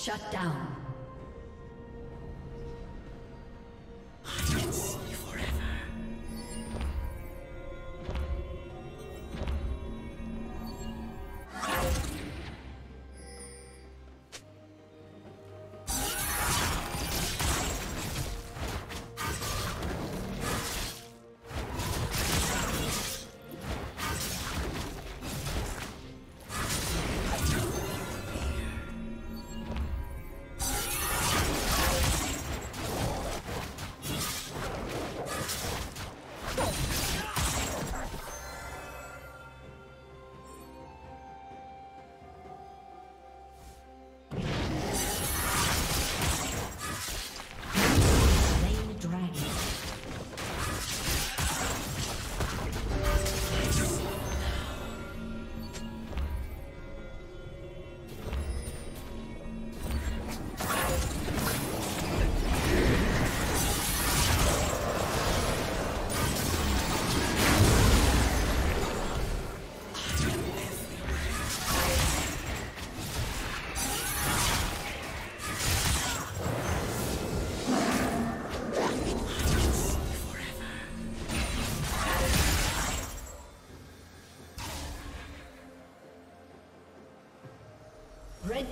Shut down.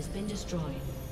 Has been destroyed.